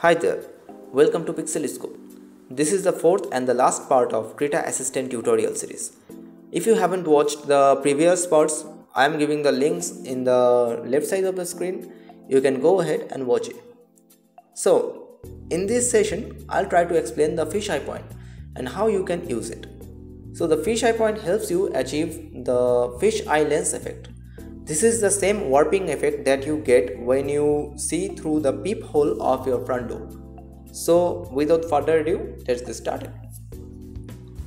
Hi there, welcome to Pixelescope. This is the fourth and the last part of Krita Assistant tutorial series. If you haven't watched the previous parts, I am giving the links in the left side of the screen. You can go ahead and watch it. So, in this session, I'll try to explain the fisheye point and how you can use it. So, the fisheye point helps you achieve the fisheye lens effect this is the same warping effect that you get when you see through the peephole of your front door. So without further ado, let's get started.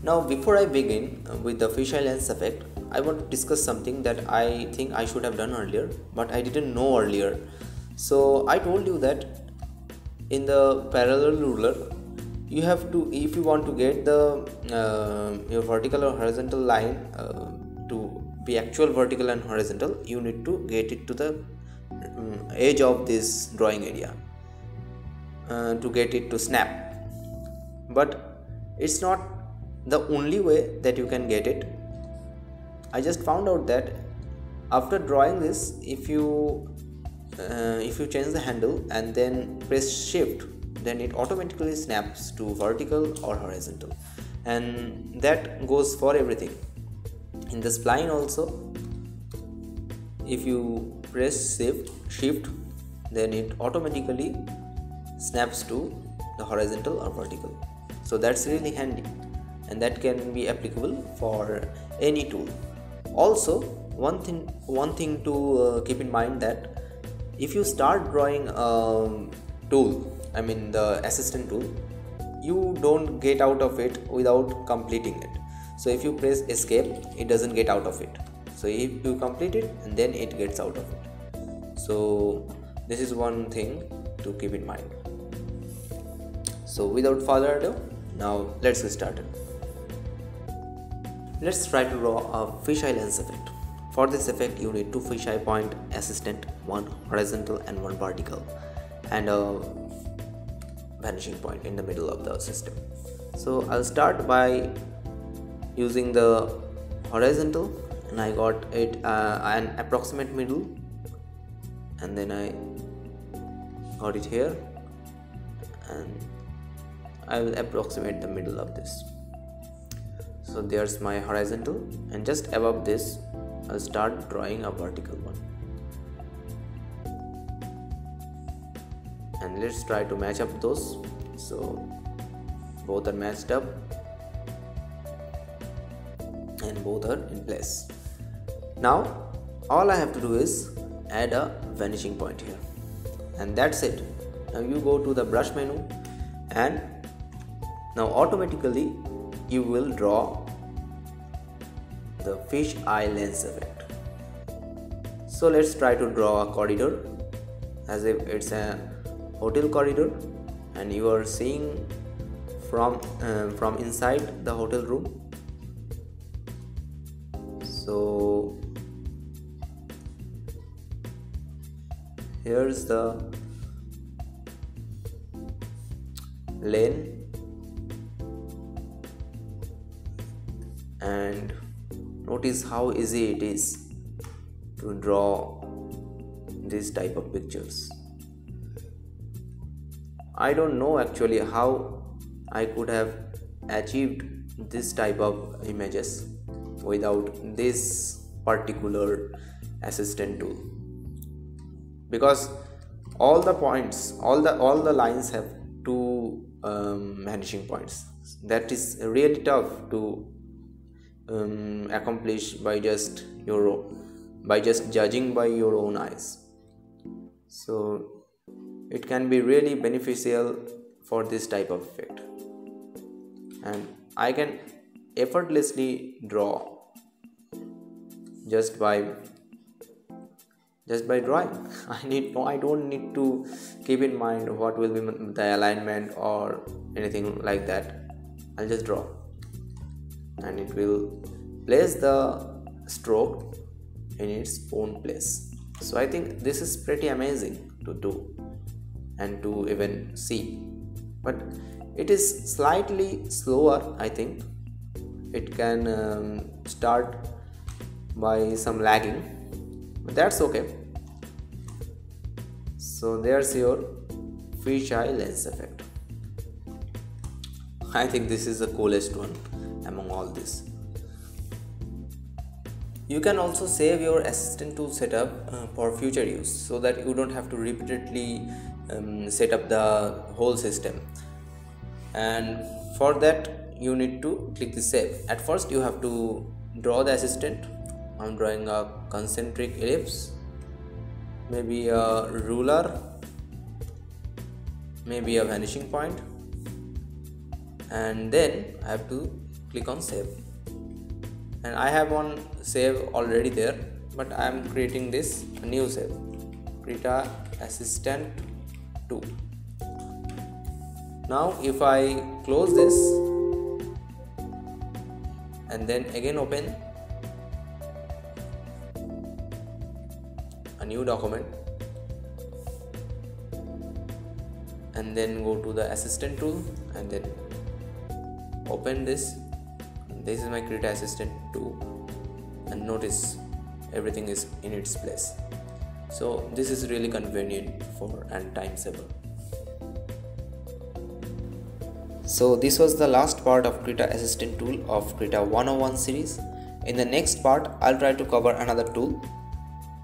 Now before I begin with the fisheye lens effect, I want to discuss something that I think I should have done earlier, but I didn't know earlier. So I told you that in the parallel ruler, you have to if you want to get the uh, your vertical or horizontal line uh, be actual vertical and horizontal you need to get it to the um, edge of this drawing area uh, to get it to snap. But it's not the only way that you can get it. I just found out that after drawing this if you uh, if you change the handle and then press shift then it automatically snaps to vertical or horizontal. And that goes for everything in the spline also if you press shift shift then it automatically snaps to the horizontal or vertical. So that's really handy and that can be applicable for any tool. Also one thing one thing to uh, keep in mind that if you start drawing a tool i mean the assistant tool you don't get out of it without completing it so if you press escape it doesn't get out of it. So if you complete it and then it gets out of it. So this is one thing to keep in mind. So without further ado now let's get started. Let's try to draw a fisheye lens effect. For this effect you need two fisheye point assistant one horizontal and one vertical and a vanishing point in the middle of the system. So i'll start by using the horizontal and I got it uh, an approximate middle. And then I got it here. And I will approximate the middle of this. So there's my horizontal. And just above this I'll start drawing a vertical one. And let's try to match up those. So both are matched up and both are in place. Now all I have to do is add a vanishing point here. And that's it. Now you go to the brush menu and now automatically you will draw the fish eye lens effect. So let's try to draw a corridor as if it's a hotel corridor and you are seeing from uh, from inside the hotel room so here's the lane and notice how easy it is to draw this type of pictures. I don't know actually how I could have achieved this type of images without this particular assistant tool. Because all the points all the all the lines have two um, vanishing points. That is really tough to um, accomplish by just your by just judging by your own eyes. So it can be really beneficial for this type of effect. And i can effortlessly draw just by just by drawing. I need no i don't need to keep in mind what will be the alignment or anything like that. I'll just draw. And it will place the stroke in its own place. So i think this is pretty amazing to do and to even see. But it is slightly slower i think. It can um, start by some lagging but that's okay. So there's your fisheye lens effect. I think this is the coolest one among all this. You can also save your assistant tool setup uh, for future use so that you don't have to repeatedly um, set up the whole system. And for that you need to click the save. At first you have to draw the assistant I'm drawing a concentric ellipse. Maybe a ruler. Maybe a vanishing point. And then I have to click on save. And I have one save already there but I am creating this new save. Krita assistant 2 now if I close this and then again open a new document and then go to the assistant tool and then open this. This is my Krita assistant tool. And notice everything is in its place. So this is really convenient for and time saver so this was the last part of Krita assistant tool of Krita 101 series. In the next part I'll try to cover another tool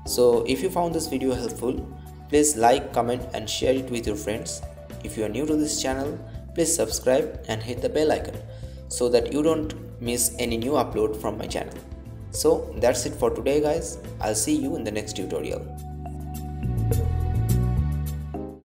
so if you found this video helpful please like comment and share it with your friends if you are new to this channel please subscribe and hit the bell icon so that you don't miss any new upload from my channel. So that's it for today guys. I'll see you in the next tutorial.